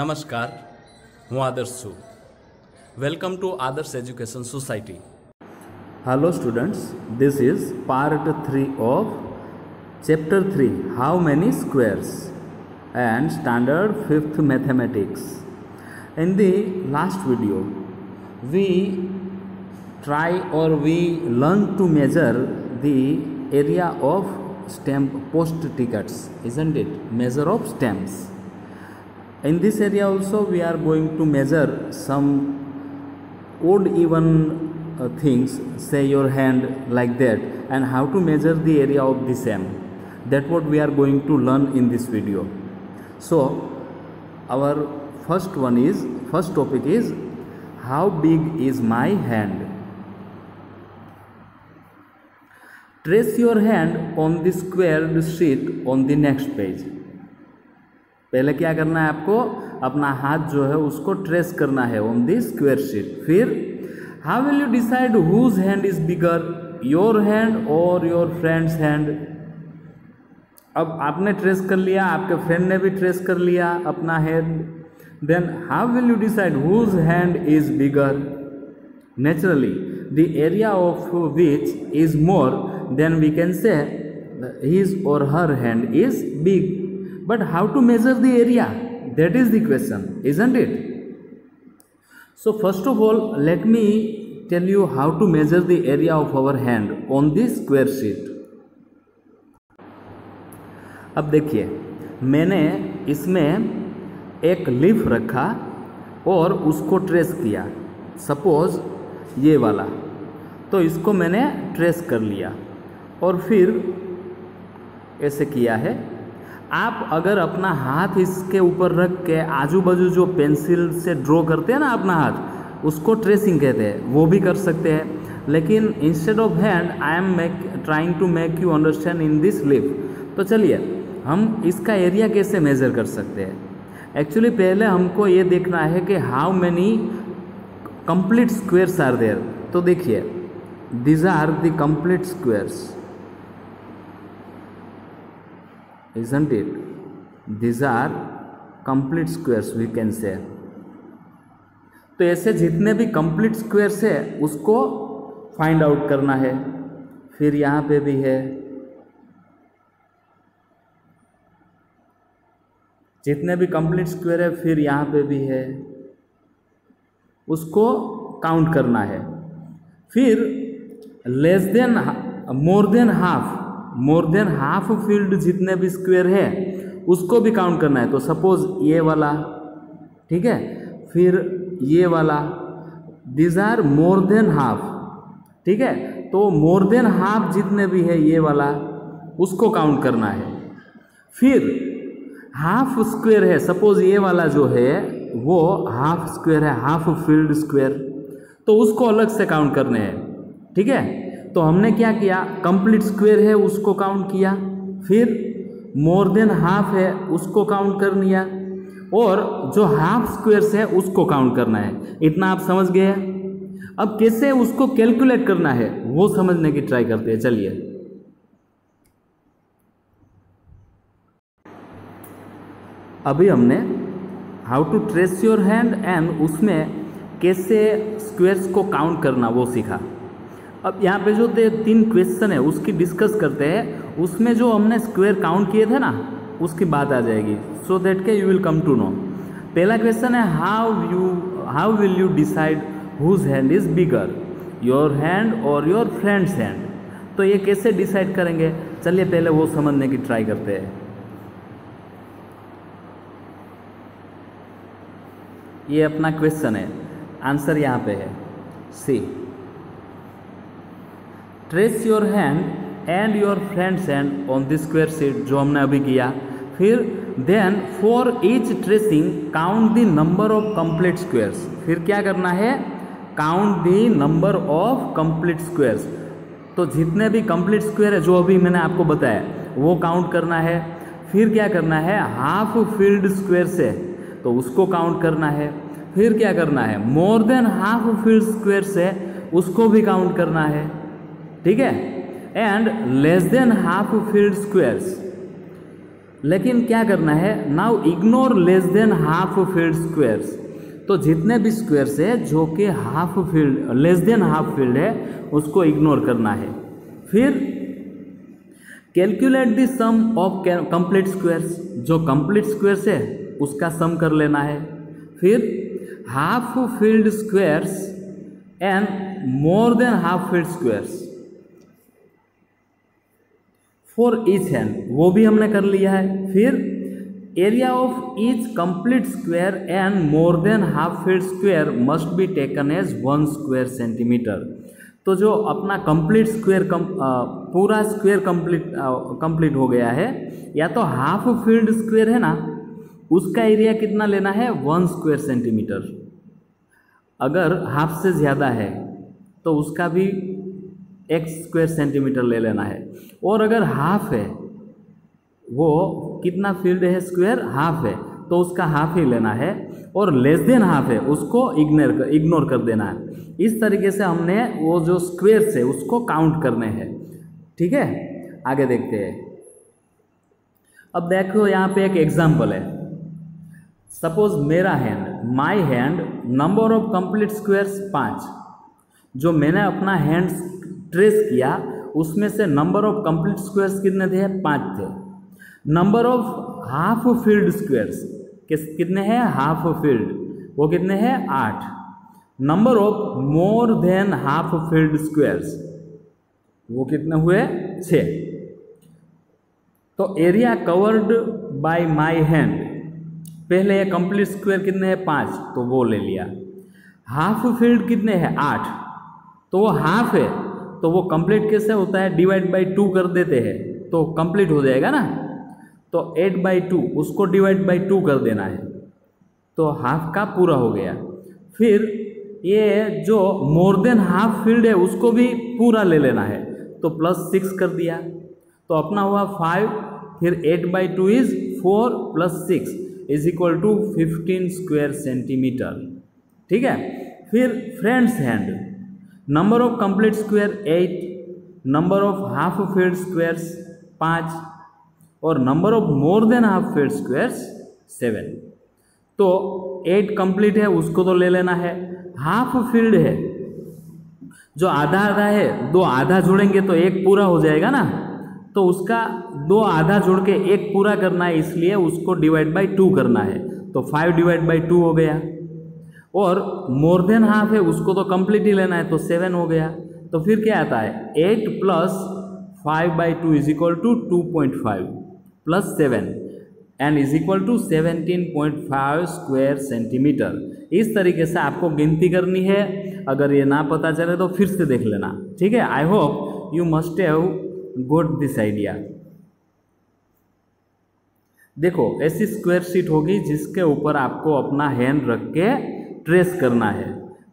નમસ્કાર હું આદર્શ છું welcome to Adarsh education society Hello students, this is part 3 of chapter 3 How many squares and standard 5th mathematics. In the last video, we try or we learn to measure the area of stamp post tickets, isn't it? Measure of stamps. in this area also we are going to measure some odd even uh, things say your hand like that and how to measure the area of the same. That what we are going to learn in this video. So our first one is first topic is how big is my hand? Trace your hand on the squared sheet on the next page पहले क्या करना है आपको, अपना हाथ जो है उसको ट्रेस करना है ऑन दी स्क्वेयर शीट फिर how will you decide whose hand is bigger your hand और योर फ्रेंड्स हैंड अब आपने ट्रेस कर लिया, आपके फ्रेंड ने भी ट्रेस कर लिया अपना hand then how will you decide whose hand is bigger naturally the area of which is more than we can say his or her hand is big. But how to measure the area that is the question isn't it so first of all let me tell you how to measure the area of our hand on this square sheet अब देखिए मैंने इसमें एक leaf रखा और उसको trace किया suppose ये वाला तो इसको मैंने ट्रेस कर लिया और फिर ऐसे किया है आप अगर अपना हाथ इसके ऊपर रख के आजू बाजू जो पेंसिल से ड्रॉ करते हैं ना अपना हाथ, उसको ट्रेसिंग कहते हैं, वो भी कर सकते हैं। लेकिन instead of hand I am make trying to make you understand in this lip तो चलिए, हम इसका एरिया कैसे मेज़र कर सकते हैं? एक्चुअली पहले हमको ये देखना है कि how many complete squares are there तो देखिए these are the complete squares isn't it? These are complete squares, we can say. तो ऐसे जितने भी कंप्लीट स्क्वेयर्स है, उसको फाइंड आउट करना है। फिर यहाँ पे भी है। जितने भी कंप्लीट स्क्वेयर है, फिर यहाँ पे भी है। उसको काउंट करना है। फिर less than more than half more than half filled जितने भी स्क्वेयर है, उसको भी काउंट करना है। तो सपोज़ ये वाला, ठीक है? फिर ये वाला these are more than half ठीक है? तो मोर देन हाफ़ जितने भी है, ये वाला, उसको काउंट करना है। फिर हाफ़ स्क्वेयर है। सपोज़ ये वाला जो है, वो हाफ़ स्क्वेयर है हाफ़ फ़ील्ड स्क्वेयर तो उसको अलग से काउंट करने हैं, ठीक है? तो हमने क्या किया? कंप्लीट स्क्वेयर है, उसको काउंट किया। फिर मोर देन हाफ़ है, उसको काउंट कर लिया। और जो हाफ़ स्क्वेयर्स है, उसको काउंट करना है। इतना आप समझ गए? अब कैसे उसको कैलकुलेट करना है, वो समझने की ट्राई करते हैं। चलिए। अभी हमने how to trace your hand and उसमें कैसे स्क्वेयर्स को काउंट करना, वो सीखा। अब यहाँ पे जो तीन क्वेश्चन है, उसकी डिस्कस करते हैं। उसमें जो हमने स्क्वायर काउंट किए थे ना, उसकी बात आ जाएगी। सो दैट के you will come to know पहला क्वेश्चन है how you how will you decide whose hand is bigger your hand और योर फ्रेंड्स हैंड तो ये कैसे डिसाइड करेंगे? चलिए पहले वो समझने की ट्राई करते हैं। ये अपना क्वेश्चन है। आंसर यहाँ पे है। See trace your hand and your friend's hand on the square sheet जो हमने अभी किया फिर then for each tracing count the number of complete squares फिर क्या करना है count the number of complete squares तो जितने भी कंप्लीट स्क्वेयर है, जो अभी मैंने आपको बताया, वो काउंट करना है। फिर क्या करना है? हाफ़ फ़ील्ड स्क्वेयर से। तो उसको काउंट करना है। फिर क्या करना है? More than half filled square से उसको भी काउंट करना है। ठीक है? And less than half filled squares लेकिन क्या करना है? Now ignore less than half filled squares तो जितने भी स्क्वेयर्स है, जो कि half filled less than half filled है, उसको इग्नोर करना है। फिर calculate the sum of complete squares जो कंप्लीट स्क्वेयर्स है, उसका सम कर लेना है। फिर half filled squares and more than half filled squares for each hand वो भी हमने कर लिया है। फिर area of each complete square and more than half filled square must be taken as one square centimetre तो जो अपना कंप्लीट स्क्वायर कम पूरा स्क्वायर कंप्लीट कंप्लीट हो गया है, या तो हाफ़ फ़ील्ड स्क्वायर है ना, उसका एरिया कितना लेना है? वन स्क्वायर सेंटीमीटर अगर हाफ़ से ज़्यादा है तो उसका भी एक स्क्वायर सेंटीमीटर ले लेना है। और अगर हाफ़ है, वो कितना फ़ील्ड है स्क्वायर हाफ़ है। तो उसका हाफ़ ही लेना है। और लेस देन हाफ़ है, उसको इग्नोर कर इग्नोर कर देना है। इस तरीके से हमने वो जो स्क्वेयर है, उसको काउंट करने हैं। ठीक है? आगे देखते हैं। अब देखो यहाँ पे एक एग्ज़ाम्पल है। सपोज़ मेरा hand my hand number of complete squares पाँच। जो मैंने अपना हैंड ट्रेस किया, उसमें से नंबर ऑफ़ कंप्लीट स्क्वेयर्स कितने थे? पाँच थे। Number of half filled squares किस, कितने हैं? हाफ़ फ़ील्ड वो कितने हैं? आठ। Number of more than half filled squares वो कितने हुए? छ तो area covered by my hand पहले ये कंप्लीट स्क्वायर कितने हैं? पाँच। तो वो ले लिया। हाफ़ फ़ील्ड कितने हैं? आठ। तो वो हाफ़ है। तो वो कंप्लीट कैसे होता है? डिवाइड बाई टू कर देते हैं तो कंप्लीट हो जाएगा ना? तो एट बाई टू उसको डिवाइड बाई टू कर देना है। तो हाफ़ का पूरा हो गया। फिर ये जो मोर देन हाफ़ फ़ील्ड है, उसको भी पूरा ले लेना है। तो प्लस सिक्स कर दिया। तो अपना हुआ फाइव फिर eight by two is four plus six is equal to fifteen square centimetre ठीक है? फिर friend's hand number of complete square eight number of half filled squares पाँच. और number of more than half filled squares seven तो eight complete है, उसको तो ले लेना है. हाफ़ फ़ील्ड है. जो आधा आधा है, दो आधा जोड़ेंगे तो एक पूरा हो जाएगा ना? तो उसका दो आधा जोड़ के एक पूरा करना है, इसलिए उसको डिवाइड बाई टू करना है. तो फाइव डिवाइड बाई टू हो गया. और मोर देन हाफ़ है, उसको तो कंप्लीट ही लेना है तो सेवन हो गया। तो फिर क्या आता है? Eight plus five by two is equal to two point five plus seven and is equal to seventeen point five square centimetre इस तरीके से आपको गिनती करनी है। अगर ये ना पता चले तो फिर से देख लेना। ठीक है? I hope you must have got this idea देखो, ऐसी स्क्वायर शीट होगी जिसके ऊपर आपको अपना हैंड रख के ट्रेस करना है।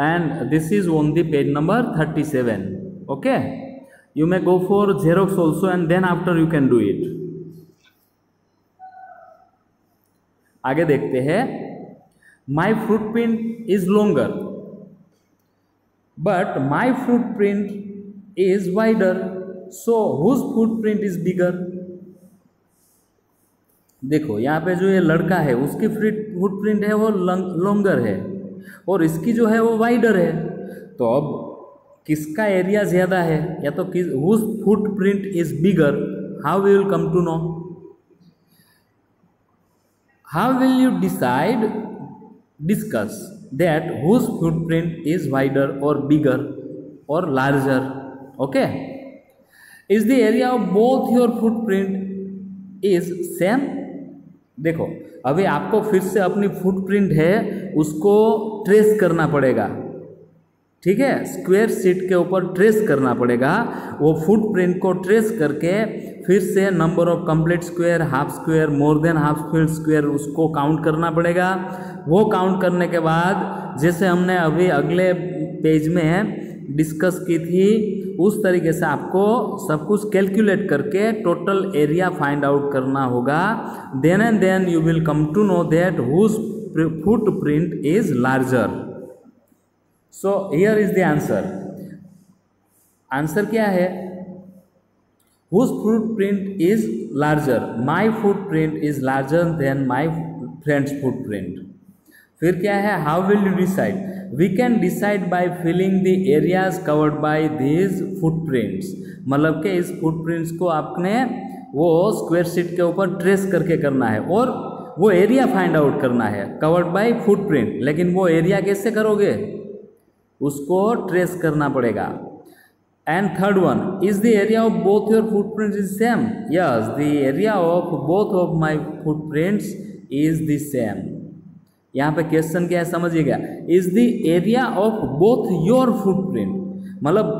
And this is on the page number thirty seven okay you may go for xerox also and then after you can do it आगे देखते हैं। My footprint is longer but my footprint is wider so whose footprint is bigger देखो, यहाँ पे जो ये लड़का है, उसकी फुट प्रिंट है वो लॉन्गर है। और इसकी जो है वो वाइडर है। तो अब किसका एरिया ज़्यादा है? या तो किस whose footprint is bigger how we will come to know how will you decide discuss that whose footprint is wider और बिगर और larger okay is the area of both your footprint is same देखो, अभी आपको फिर से अपनी footprint है, उसको ट्रेस करना पड़ेगा। ठीक है? स्क्वायर सीट के ऊपर ट्रेस करना पड़ेगा। वो फुटप्रिंट को ट्रेस करके फिर से number of complete square half square more than half filled square उसको काउंट करना पड़ेगा। वो काउंट करने के बाद, जैसे हमने अभी अगले पेज में डिस्कस की थी उस तरीके से आपको सब कुछ कैलकुलेट करके टोटल एरिया फाइंड आउट करना होगा। Then and then you will come to know that whose footprint is larger so here is the answer answer क्या है? Whose footprint is larger? Print is larger than my friend's friend's footprint. फिर क्या है? How will you decide we can decide by filling the areas covered by these footprints मतलब कि इस footprints को आपने वो स्क्वायर शीट के ऊपर ट्रेस करके करना है और वो एरिया फाइंड आउट करना है। कवर्ड बाय फुटप्रिंट लेकिन वो एरिया कैसे करोगे? उसको ट्रेस करना पड़ेगा। And third one is the area of both your footprint is same yes the area of both of my footprints is the same यहाँ पे क्वेश्चन क्या है? समझिएगा। Is the area of both your footprint मतलब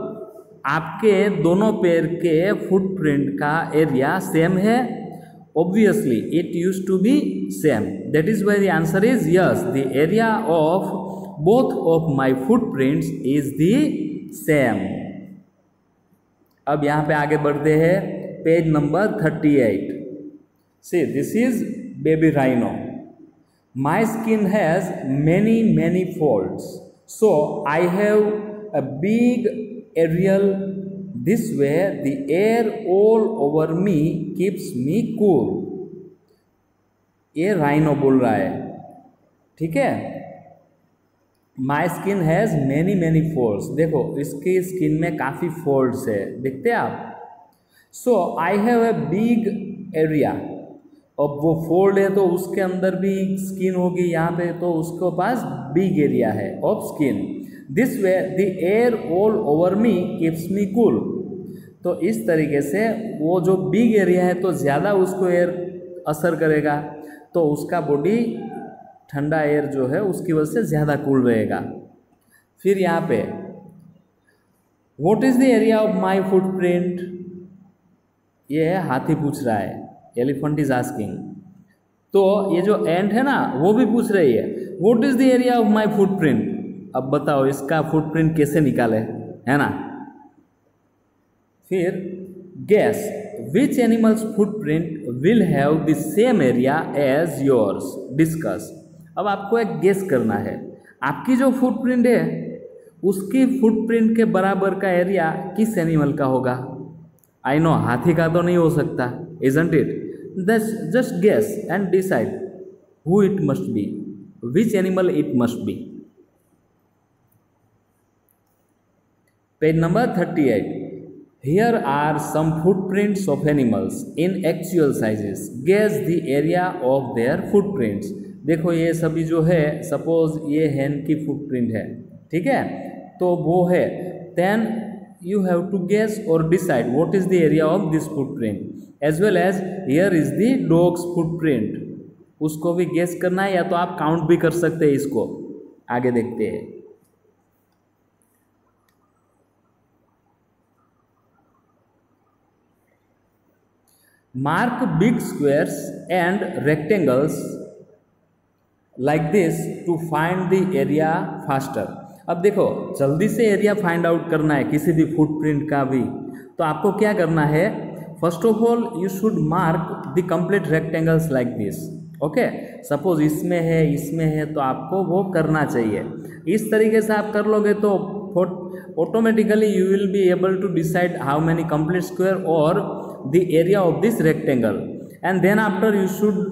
आपके दोनों पैर के फुटप्रिंट का एरिया सेम है? Obviously, it used to be same. That is why the answer is yes. The area of both of my footprints is the same. अब यहाँ पे आगे बढ़ते हैं। Page number thirty eight see this is baby rhino my skin has many many folds so I have a big area this way the air all over me keeps me cool ये rhino बोल रहा है। ठीक है? My skin has many many folds देखो, इसकी skin में काफ़ी फोल्ड्स है। देखते हैं आप। So I have a big area अब वो फोल्ड है तो उसके अंदर भी स्किन होगी, यहाँ पे तो उसके पास बिग एरिया है of skin this way the air all over me keeps me cool तो इस तरीके से वो जो बिग एरिया है तो ज़्यादा उसको एयर असर करेगा तो उसका बॉडी ठंडा एयर जो है उसकी वजह से ज़्यादा कूल रहेगा. फिर यहाँ पे what is the area of my footprint ये है हाथी पूछ रहा है. एलिफेंट इज़ आस्किंग तो ये जो एंट है ना, वो भी पूछ रही है what is the area of my footprint अब बताओ, इसका फुटप्रिंट कैसे निकाले, है ना? फिर guess which animal's footprint will have the same area as yours discuss अब आपको एक गेस करना है, आपकी जो फुटप्रिंट है, उसकी फुटप्रिंट के बराबर का एरिया किस एनिमल का होगा? आई नो हाथी का तो नहीं हो सकता isn't it just guess and decide who it must be which animal it must be page number thirty eight Here are some footprints of animals in actual sizes. Guess the area of their footprints. देखो ये सभी जो है suppose ये हैन की footprint है ठीक है तो वो है then you have to guess और decide what is the area of this footprint as well as here is the dog's footprint उसको भी गेस करना है या तो आप काउंट भी कर सकते हैं इसको। आगे देखते हैं। Mark big squares and rectangles like this to find the area faster. अब देखो, जल्दी से एरिया फाइंड आउट करना है किसी भी फुटप्रिंट का भी तो आपको क्या करना है? First of all you should mark the complete rectangles like this okay suppose इसमें है इसमें है तो आपको वो करना चाहिए। इस तरीके से आप कर लोगे तो automatically you will be able to decide how many complete square और the area of this rectangle and then after you should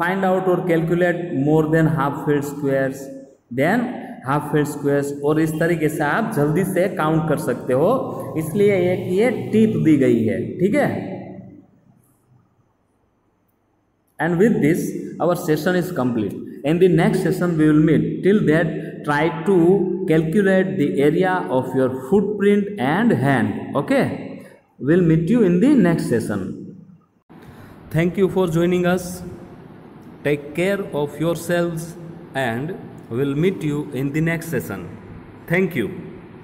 find out और calculate more than half filled squares then half filled squares और इस तरीके से आप जल्दी से count कर सकते हो। इसलिए एक ये टिप दी गई है, ठीक है? And with this our session is complete in the next session we will meet till that try to calculate the area of your footprint and hand okay will meet you in the next session thank you for joining us take care of your self and we'll meet you in the next session. Thank you